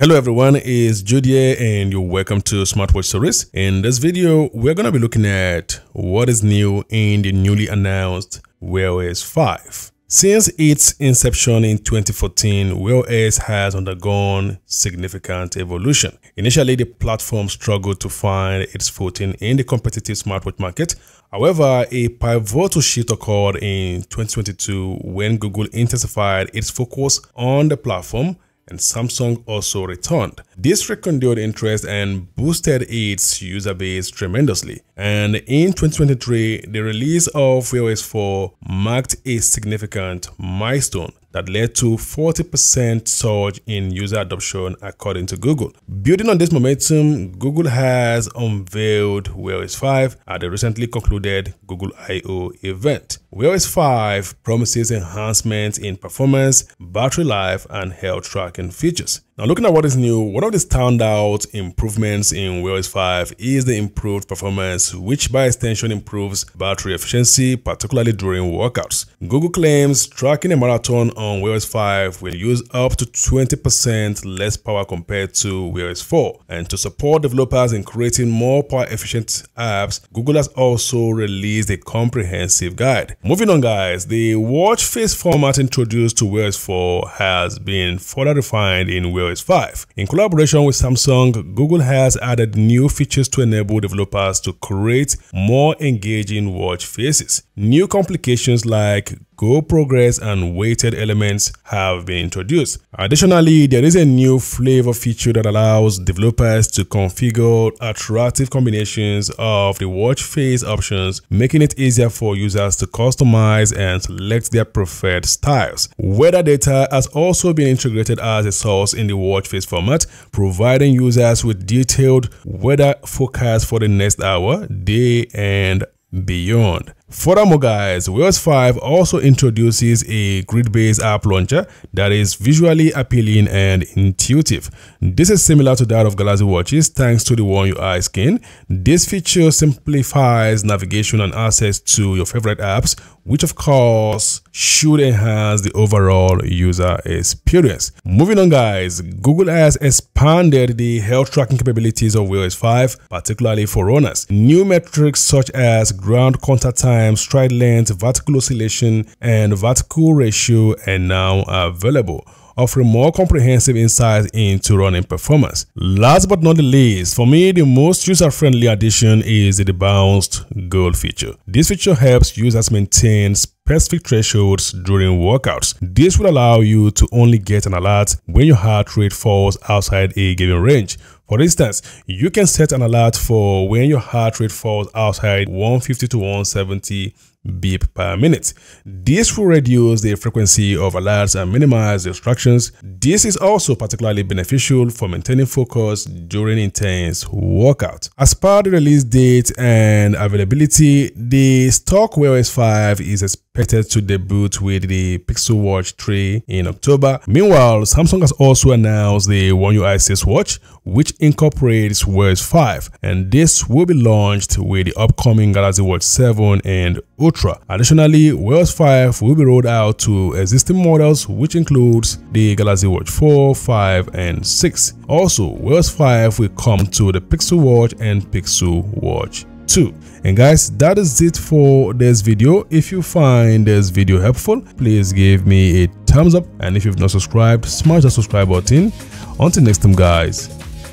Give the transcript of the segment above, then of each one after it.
Hello everyone, it's here and you're welcome to Smartwatch Series. In this video, we're going to be looking at what is new in the newly announced Wear OS 5. Since its inception in 2014, Wear OS has undergone significant evolution. Initially, the platform struggled to find its footing in the competitive smartwatch market. However, a pivotal shift occurred in 2022 when Google intensified its focus on the platform and Samsung also returned. This rekindled interest and boosted its user base tremendously. And in 2023, the release of Wear OS 4 marked a significant milestone that led to 40% surge in user adoption according to Google. Building on this momentum, Google has unveiled Wear OS 5 at the recently concluded Google I.O. event. Wear OS 5 promises enhancements in performance, battery life, and health tracking features. Now looking at what is new, one of the standout improvements in Wear OS 5 is the improved performance, which by extension improves battery efficiency, particularly during workouts. Google claims tracking a marathon on Wear OS 5 will use up to 20% less power compared to Wear OS 4. And to support developers in creating more power efficient apps, Google has also released a comprehensive guide. Moving on guys, the watch face format introduced to Wear OS 4 has been further refined in Wear OS 5. In collaboration with Samsung, Google has added new features to enable developers to create more engaging watch faces. New complications like Goal Progress and weighted elements have been introduced. Additionally, there is a new flavor feature that allows developers to configure attractive combinations of the watch face options, making it easier for users to customize and select their preferred styles. Weather data has also been integrated as a source in the watch face format, providing users with detailed weather forecasts for the next hour, day, and beyond. Furthermore guys, Wear 5 also introduces a grid-based app launcher that is visually appealing and intuitive. This is similar to that of Galaxy Watches thanks to the One UI skin. This feature simplifies navigation and access to your favorite apps, which of course should enhance the overall user experience. Moving on guys, Google has expanded the health tracking capabilities of Wear 5, particularly for runners. New metrics such as ground contact time time, stride length, vertical oscillation, and vertical ratio are now available offering more comprehensive insights into running performance. Last but not the least, for me, the most user-friendly addition is the bounced goal feature. This feature helps users maintain specific thresholds during workouts. This will allow you to only get an alert when your heart rate falls outside a given range. For instance, you can set an alert for when your heart rate falls outside 150 to 170 beep per minute. This will reduce the frequency of alerts and minimize distractions. This is also particularly beneficial for maintaining focus during intense workout. As per the release date and availability, the stock Wear OS 5 is expected to debut with the Pixel Watch 3 in October. Meanwhile, Samsung has also announced the One UI 6 watch, which incorporates Wear OS 5, and this will be launched with the upcoming Galaxy Watch 7 and Ultra. Additionally, Wear OS 5 will be rolled out to existing models, which includes the Galaxy Watch 4, 5, and 6. Also, Wear OS 5 will come to the Pixel Watch and Pixel Watch 2. And guys, that is it for this video. If you find this video helpful, please give me a thumbs up. And if you've not subscribed, smash the subscribe button. Until next time, guys,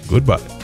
goodbye.